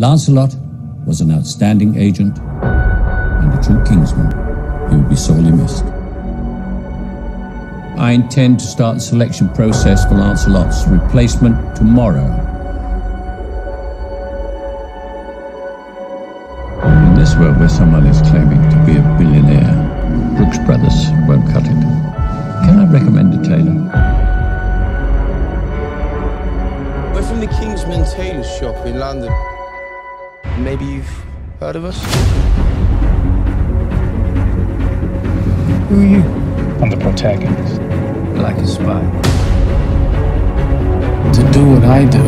Lancelot was an outstanding agent and a true kingsman. He would be sorely missed. I intend to start the selection process for Lancelot's replacement tomorrow. In this world where someone is claiming to be a billionaire, Brooks Brothers won't cut it. Can I recommend a tailor? We're from the Kingsman Tailor Shop in London. Maybe you've heard of us? Who are you? I'm the protagonist. Like a spy. To do what I do,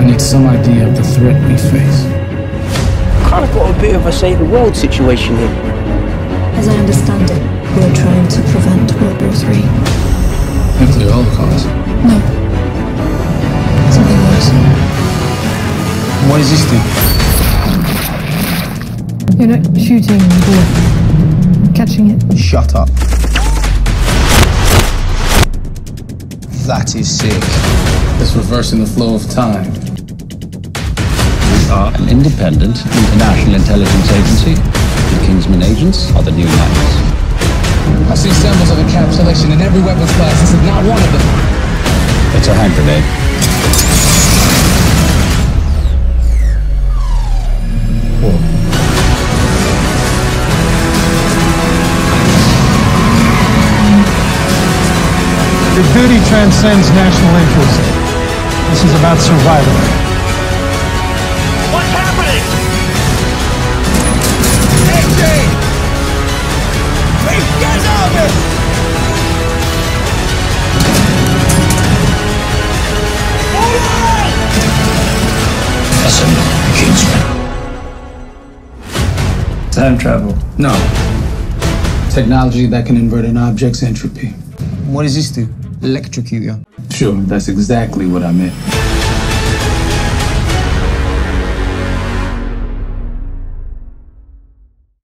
I need some idea of the threat we face. Kind of got a bit of a save the world situation here. As I understand it, we're trying to What does this do? You're not shooting the ball. Catching it. Shut up. That is sick. It's reversing the flow of time. We are an independent international intelligence agency. The Kingsman agents are the new knights. I see symbols of encapsulation in every weapons class. This is not one of them. It's a hand grenade. Your duty transcends national interest. This is about survival. What's happening? AJ! Hey, get over! Listen, Kingsman. Time travel. No. Technology that can invert an object's entropy. What does this do? Electrocute you. Sure, that's exactly what I meant.